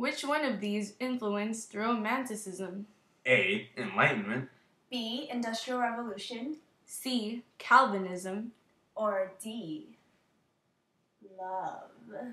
Which one of these influenced Romanticism? A. Enlightenment. B. Industrial Revolution. C. Calvinism. Or D. Love.